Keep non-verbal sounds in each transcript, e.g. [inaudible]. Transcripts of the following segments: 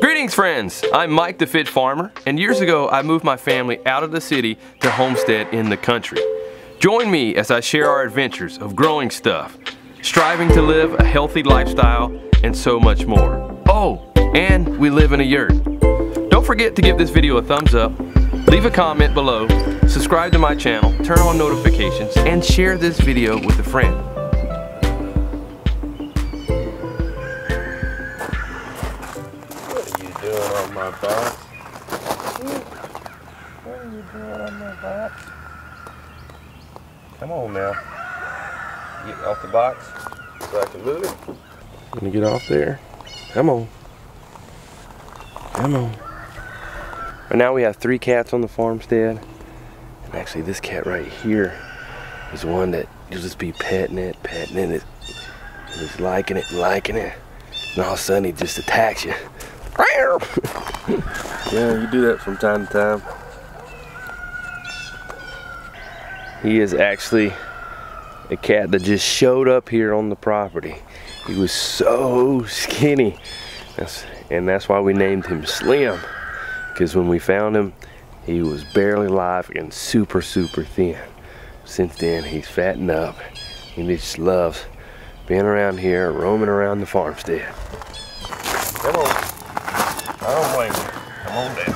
Greetings friends, I'm Mike the Fit Farmer and years ago I moved my family out of the city to homestead in the country. Join me as I share our adventures of growing stuff, striving to live a healthy lifestyle, and so much more. Oh, and we live in a yurt. Don't forget to give this video a thumbs up, leave a comment below, subscribe to my channel, turn on notifications, and share this video with a friend. My box? What are you doing on my box? Come on now. Get off the box so I can move it. Gonna get off there. Come on. Come on. And now we have three cats on the farmstead. And actually this cat right here is one that you'll just be petting it, petting it, just liking it, liking it. And all of a sudden he just attacks you. Yeah, you do that from time to time. He is actually a cat that just showed up here on the property. He was so skinny. That's, and that's why we named him Slim. Because when we found him, he was barely alive and super, super thin. Since then, he's fattened up. And he just loves being around here, roaming around the farmstead. Come on. I don't blame you. Come on down.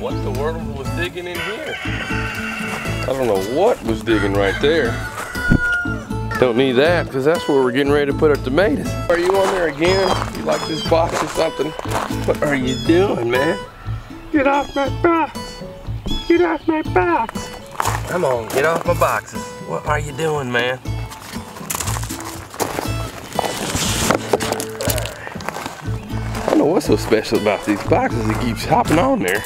What the world was digging in here? I don't know what was digging right there. Don't need that because that's where we're getting ready to put our tomatoes. Are you on there again? You like this box or something? What are you doing, man? Get off my box. Get off my box. Come on, get off my boxes. What are you doing, man? I don't know what's so special about these boxes. It keeps hopping on there.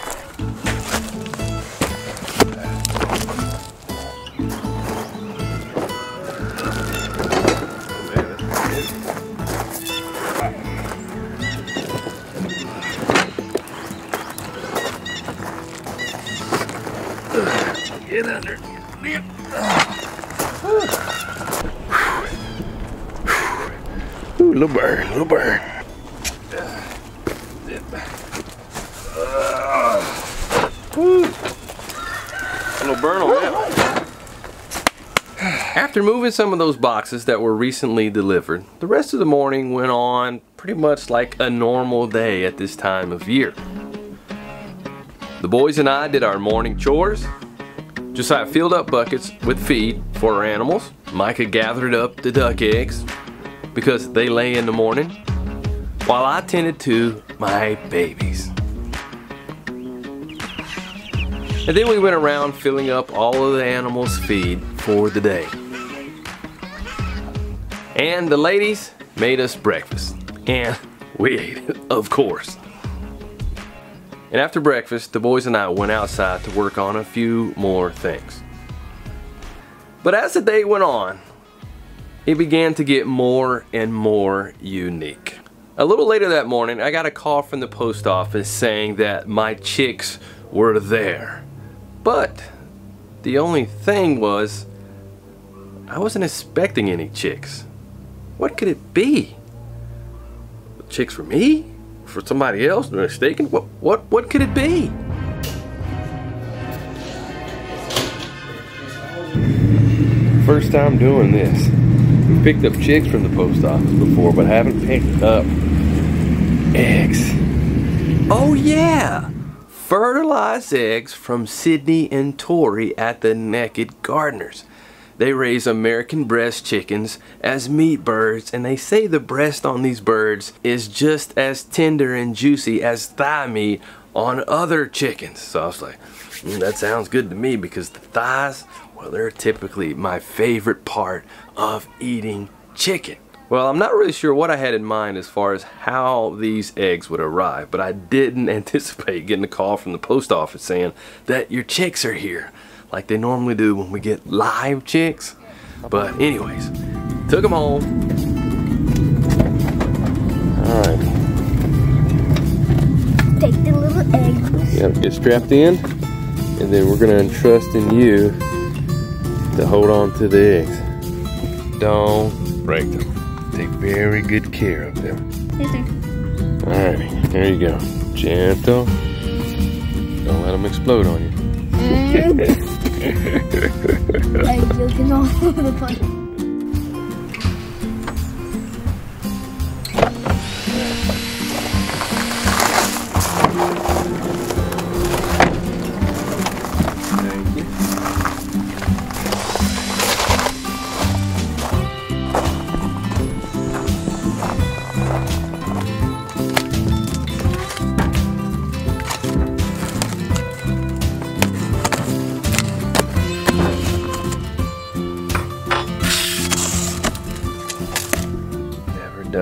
Little burn, little burn. A little burn on that. After moving some of those boxes that were recently delivered, the rest of the morning went on pretty much like a normal day at this time of year. The boys and I did our morning chores. Josiah filled up buckets with feed for our animals. Micah gathered up the duck eggs because they lay in the morning, while I tended to my babies. And then we went around filling up all of the animals' feed for the day. And the ladies made us breakfast. And we ate it, [laughs] of course. And after breakfast, the boys and I went outside to work on a few more things. But as the day went on, it began to get more and more unique. A little later that morning, I got a call from the post office saying that my chicks were there. But the only thing was, I wasn't expecting any chicks. What could it be? Chicks for me? For somebody else? Mistaken? What, what, what could it be? First time doing this. Picked up chicks from the post office before, but haven't picked up eggs. Oh yeah! Fertilized eggs from Sydney and Tori at the Nakid Gardeners. They raise American Bresse chickens as meat birds, and they say the breast on these birds is just as tender and juicy as thigh meat on other chickens. So I was like, "Mm, that sounds good to me because the thighs, well, they're typically my favorite part of eating chicken. Well, I'm not really sure what I had in mind as far as how these eggs would arrive, but I didn't [laughs] anticipate getting a call from the post office saying that your chicks are here, like they normally do when we get live chicks. But anyways, took them home. All right. Take the little eggs. Yep, get strapped in, and then we're gonna entrust in you to hold on to the eggs. Don't break them. Take very good care of them. Yes, sir. Alright, there you go. Gentle. Don't let them explode on you. [laughs] like joking all over the place.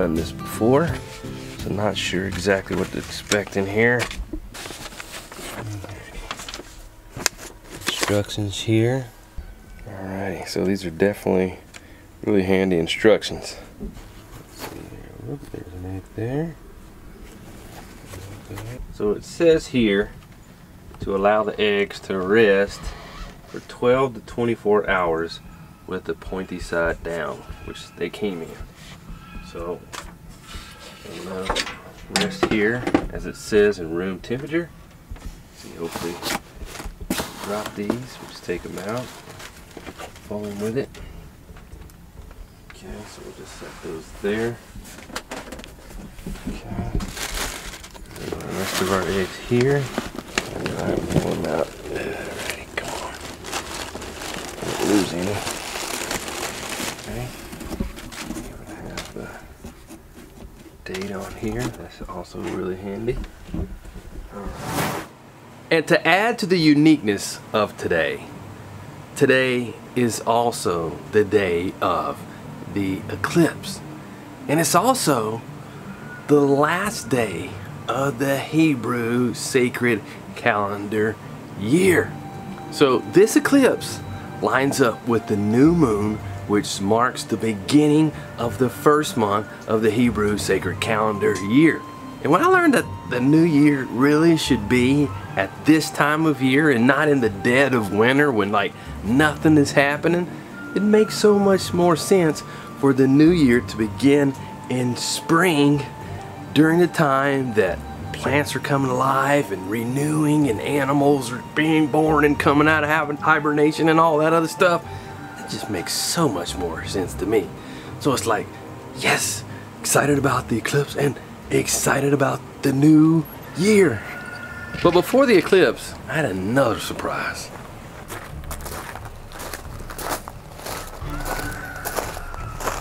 Done this before, so not sure exactly what to expect in here. Instructions here. Alrighty, so these are definitely really handy instructions. Let's see here. There's there. So it says here to allow the eggs to rest for 12 to 24 hours with the pointy side down, which they came in. So I'm gonna rest here as it says in room temperature. See, hopefully drop these. We'll just take them out. Follow them with it. Okay, so we'll just set those there. Okay. And the rest of our eggs here. And I'm pulling out. Alrighty, come on. Don't lose any. Okay. We would have here. That's also really handy. And to add to the uniqueness of today, today is also the day of the eclipse. And it's also the last day of the Hebrew sacred calendar year. So this eclipse lines up with the new moon, which marks the beginning of the first month of the Hebrew sacred calendar year. And when I learned that the new year really should be at this time of year and not in the dead of winter when like nothing is happening, it makes so much more sense for the new year to begin in spring during the time that plants are coming alive and renewing and animals are being born and coming out of hibernation and all that other stuff. It just makes so much more sense to me. So it's like, yes, excited about the eclipse and excited about the new year. But before the eclipse, I had another surprise.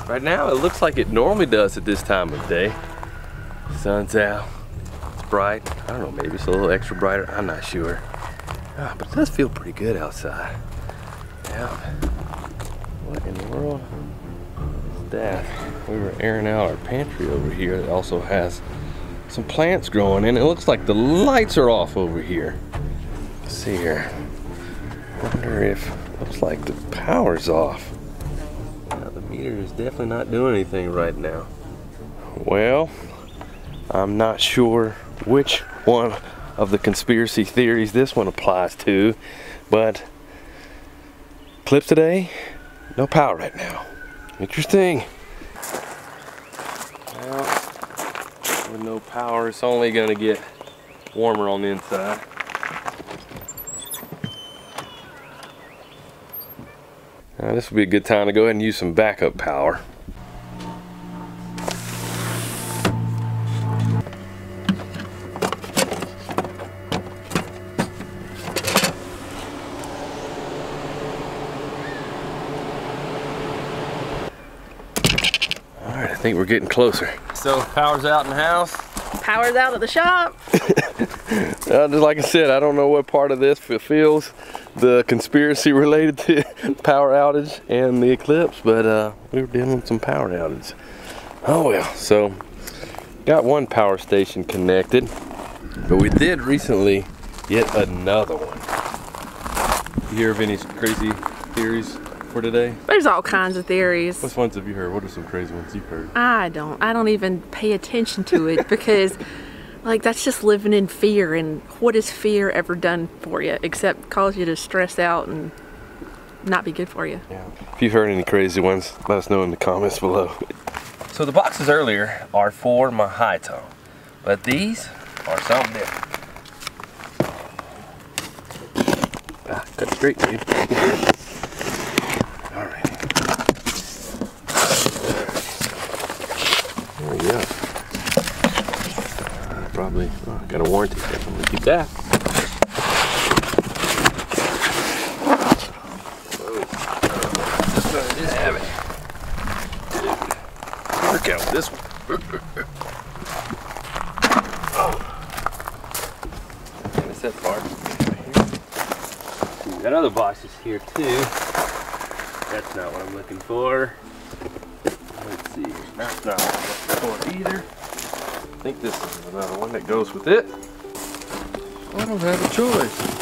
Right now, it looks like it normally does at this time of day. Sun's out, it's bright. I don't know, maybe it's a little extra brighter. I'm not sure. Ah, but it does feel pretty good outside. Yeah. World is that? We were airing out our pantry over here that also has some plants growing and it looks like the lights are off over here. Let's see here. Wonder if looks like the power's off. Now the meter is definitely not doing anything right now. Well, I'm not sure which one of the conspiracy theories this one applies to, but clips today, no power right now. Interesting. Well, with no power, it's only gonna get warmer on the inside. Now, this would be a good time to go ahead and use some backup power. Think we're getting closer. So power's out in the house. Power's out at the shop. [laughs] Uh, just like I said, I don't know what part of this fulfills the conspiracy related to [laughs] power outage and the eclipse, but uh, we were dealing with some power outage. Oh well, so got one power station connected, but we did recently get another one. You hear of any crazy theories for today? There's all kinds of theories. What ones have you heard? What are some crazy ones you've heard? I don't. I don't even pay attention to it [laughs] because Like that's just living in fear and what has fear ever done for you except cause you to stress out and not be good for you. Yeah. If you've heard any crazy ones, let us know in the comments below. So the boxes earlier are for my high tone, but these are something different. Ah, cut straight, dude. All right. There we go. Uh, probably oh, I got a warranty. Definitely keep that. Just have it. Work out this one. And it's that part. Ooh, that other box is here too. That's not what I'm looking for. Let's see. That's not what I'm looking for either. I think this is another one that goes with it. I don't have a choice.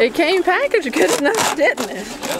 It came packaged good enough, didn't it?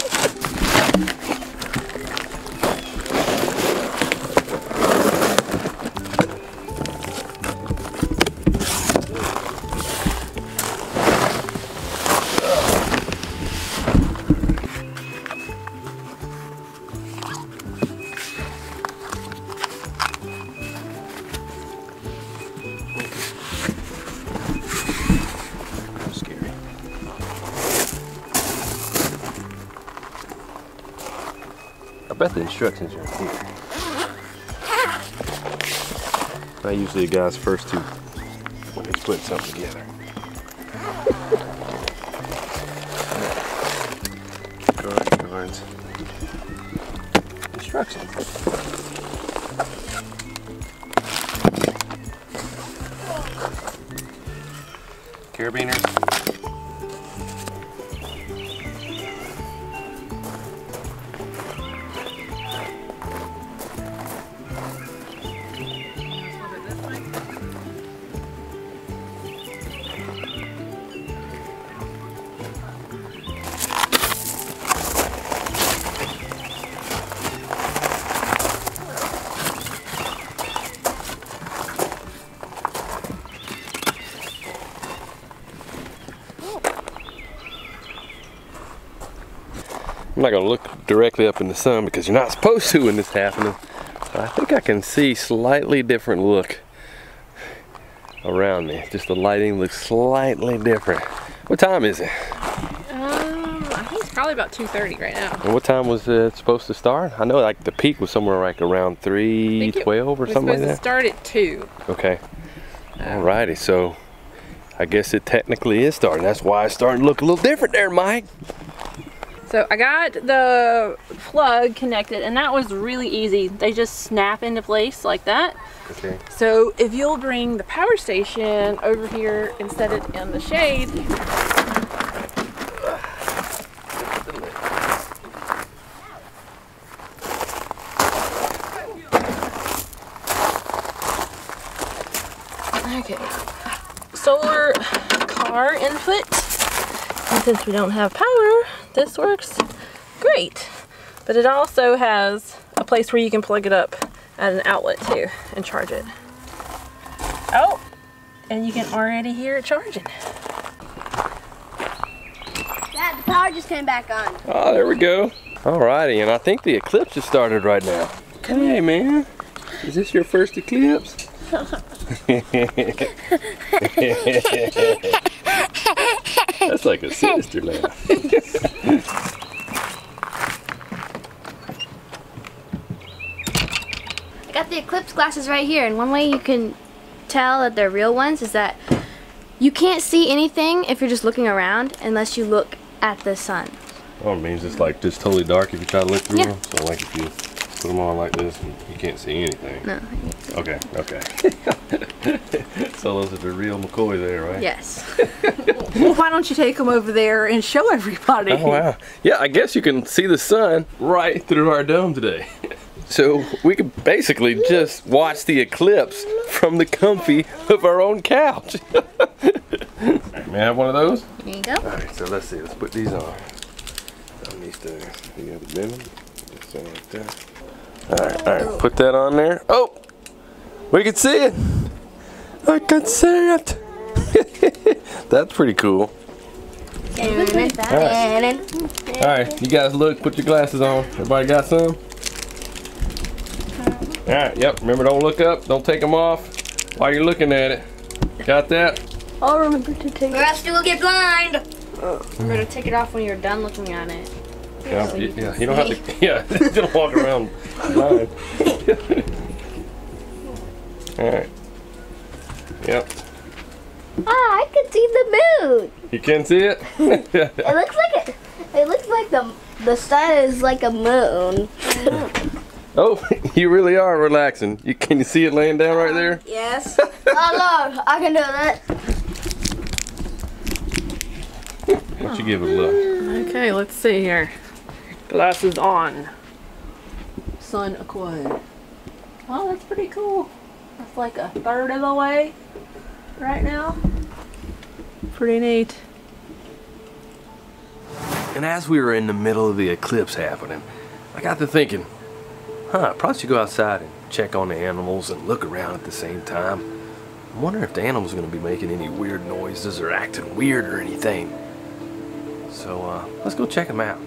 Bet the instructions are here. I usually a guy's first two when he's putting something together. Instructions. Not gonna look directly up in the sun because you're not supposed to when this happening. But I think I can see slightly different look around me. Just the lighting looks slightly different. What time is it? Um, I think it's probably about 2.30 right now. And what time was it supposed to start? I know like the peak was somewhere like around I think it 312 or something like supposed to that. start at 2. Okay. Alrighty, so I guess it technically is starting. That's why it's starting to look a little different there, Mike. So I got the plug connected and that was really easy. They just snap into place like that. Okay. So if you'll bring the power station over here and set it in the shade, Okay. Solar car input. And since we don't have power, this works great. But it also has a place where you can plug it up at an outlet too and charge it. Oh, and you can already hear it charging. Dad, the power just came back on. Oh, there we go. Alrighty, and I think the eclipse has started right now. Hey, man. Is this your first eclipse? [laughs] [laughs] That's like a sinister laugh. [laughs] I got the eclipse glasses right here, and one way you can tell that they're real ones is that you can't see anything if you're just looking around unless you look at the sun. Oh, it means it's like just totally dark if you try to look through Yeah. them. So like if you put them on like this, you can't see anything. No. Okay, okay. [laughs] so those are the real McCoy there, right? Yes. Well, [laughs] why don't you take them over there and show everybody? Oh wow. Yeah, I guess you can see the sun right through our dome today. [laughs] So we could basically just watch the eclipse from the comfy of our own couch. May I have one of those? There you go. All right, so let's see. Let's put these on. On these things. You got the bend them. Just like that. All right, all right. Put that on there. Oh, we can see it. I can see it. [laughs] That's pretty cool. All right, you guys look. Put your glasses on. Everybody got some? All right. Yep. Remember, don't look up. Don't take them off while you're looking at it. Got that? I'll remember to take Or else you will get blind. Remember to take it off when you're done looking at it. Yeah, y- yeah, you don't have to. [laughs] Yeah, [laughs] don't walk around blind. All right. Yep. Ah, I can see the moon. You can see it. [laughs] It [laughs] looks like it. It looks like the the sun is like a moon. oh, [laughs] you really are relaxing. You can you see it laying down right there? Yes. oh Lord, I can do that. Why don't you give it a look? Okay, let's see here. Glasses on. Sun acquired. Oh, that's pretty cool. That's like a third of the way right now. Pretty neat. And as we were in the middle of the eclipse happening, I got to thinking, huh, I probably should go outside and check on the animals and look around at the same time. I wonder if the animals are going to be making any weird noises or acting weird or anything. So uh, let's go check them out.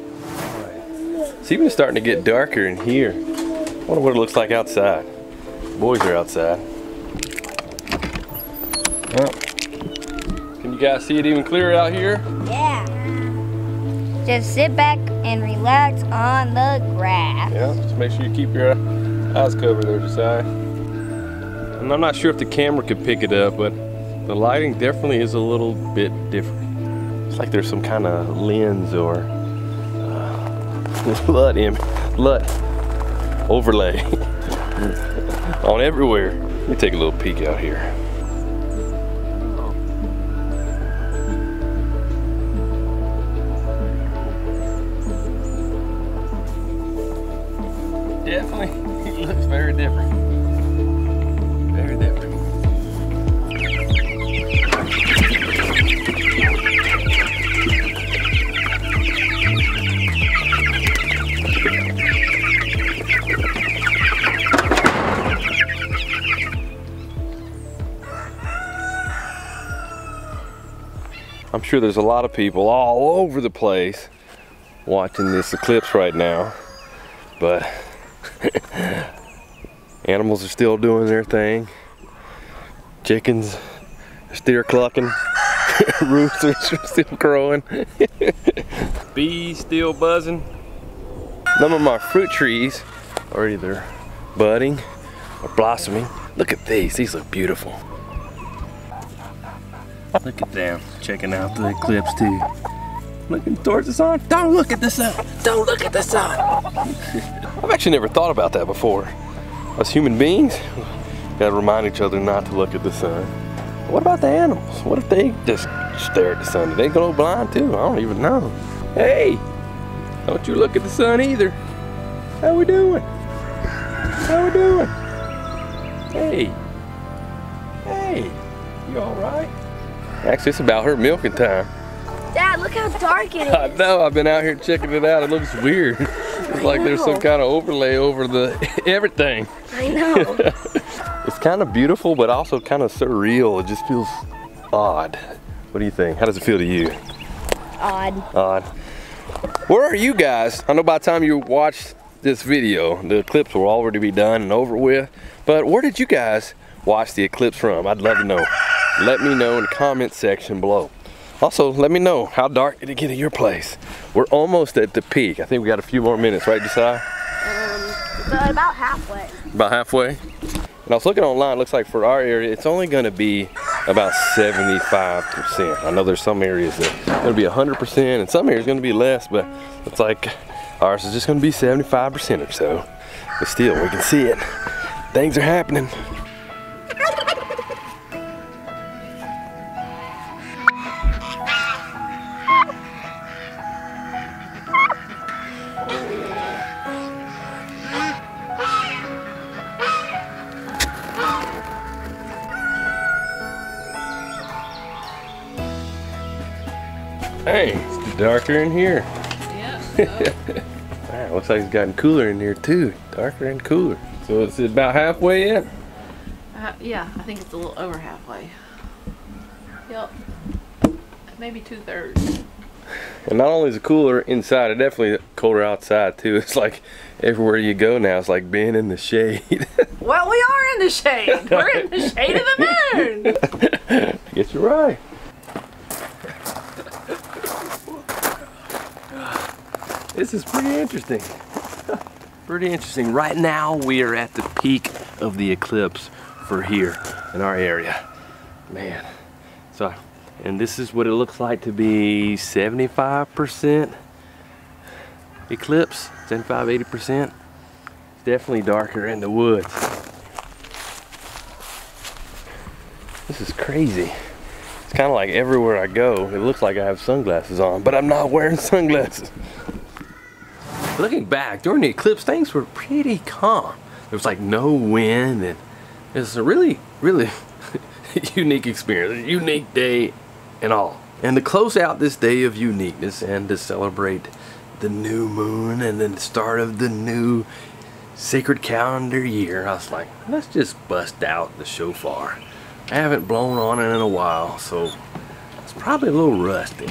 It's even starting to get darker in here. wonder what it looks like outside. Boys are outside. Well, can you guys see it even clearer out here? Yeah. Just sit back and relax on the grass. Yeah, just make sure you keep your eyes covered there, Josiah. And I'm not sure if the camera could pick it up, but the lighting definitely is a little bit different. It's like there's some kind of lens or uh, [laughs] LUT, Im- LUT overlay [laughs] on everywhere. Let me take a little peek out here. Sure there's a lot of people all over the place watching this eclipse right now, but [laughs] Animals are still doing their thing. Chickens are still clucking. [laughs] Roosts are still crowing. [laughs] Bees still buzzing. Some of my fruit trees are either budding or blossoming. Look at these, these look beautiful. Look at them, checking out the eclipse too. Looking towards the sun. Don't look at the sun. Don't look at the sun. I've actually never thought about that before. As human beings, gotta remind each other not to look at the sun. What about the animals? What if they just stare at the sun? Do they go blind too? I don't even know. Hey, don't you look at the sun either. How we doing? How we doing? Hey, hey, you all right? Actually, it's about her milking time. Dad, look how dark it is. I know. I've been out here checking it out. It looks weird. It's like there's some kind of overlay over the [laughs] everything. I know. [laughs] It's kind of beautiful, but also kind of surreal. It just feels odd. What do you think? How does it feel to you? Odd. Odd. Where are you guys? I know by the time you watch this video, the eclipse will already be done and over with. But where did you guys watch the eclipse from? I'd love to know. Let me know in the comment section below. Also, let me know how dark did it get at your place. We're almost at the peak. I think we got a few more minutes, right, Josiah? But about halfway. About halfway. And I was looking online, it looks like for our area, it's only gonna be about 75%. I know there's some areas that gonna be 100% and some areas gonna be less, but it's like ours is just gonna be 75% or so. But still, we can see it. Things are happening. Darker in here. Yeah. [laughs] Ah, looks like it's gotten cooler in here too. Darker and cooler. So it's about halfway in. Uh, yeah, I think it's a little over halfway. Yep. Maybe two thirds. And not only is it cooler inside, it's definitely colder outside too. [laughs] It's like everywhere you go now, it's like being in the shade. [laughs] Well, we are in the shade. We're in the shade of the moon. I guess you're right. This is pretty interesting. [laughs] pretty interesting. Right now, we are at the peak of the eclipse for here in our area. Man. So, and this is what it looks like to be 75% eclipse, 75, 80%. It's definitely darker in the woods. This is crazy. It's kind of like everywhere I go, it looks like I have sunglasses on, but I'm not wearing [laughs] sunglasses. Looking back, during the eclipse, things were pretty calm. There was like no wind, and it was a really, really [laughs] unique experience, a unique day and all. And to close out this day of uniqueness and to celebrate the new moon and then the start of the new sacred calendar year, I was like, let's just bust out the shofar. I haven't blown on it in a while, so it's probably a little rusty.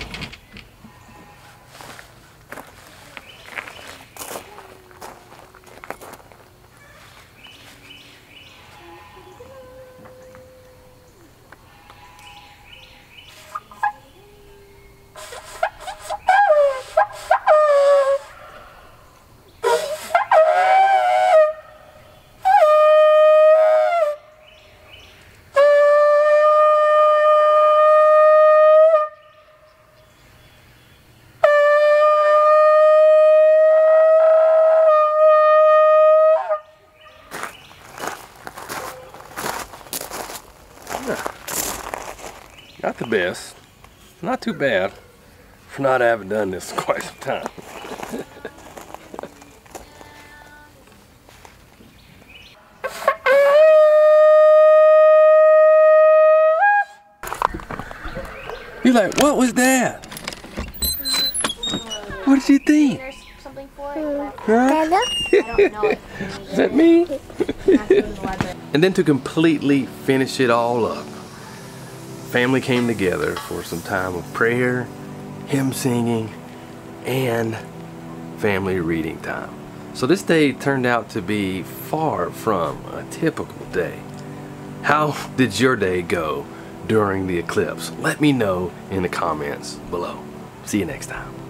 Not the best. Not too bad for not having done this in [laughs] quite some time. [laughs] You're like, what was that? What did you think? There's something for it. Huh? [laughs] I don't know it. Is that me? And then to completely finish it all up, family came together for some time of prayer, hymn singing, and family reading time. So this day turned out to be far from a typical day. How did your day go during the eclipse? Let me know in the comments below. See you next time.